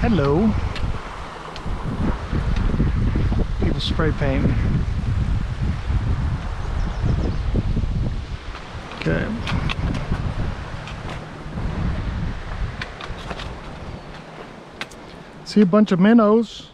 Hello. People spray painting. Okay. See a bunch of minnows.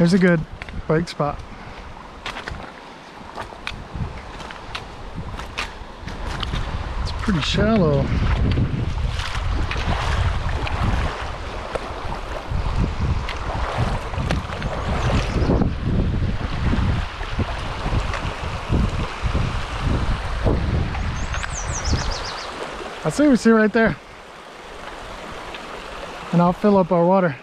Here's a good bike spot. It's pretty shallow. I see we see right there. And I'll fill up our water.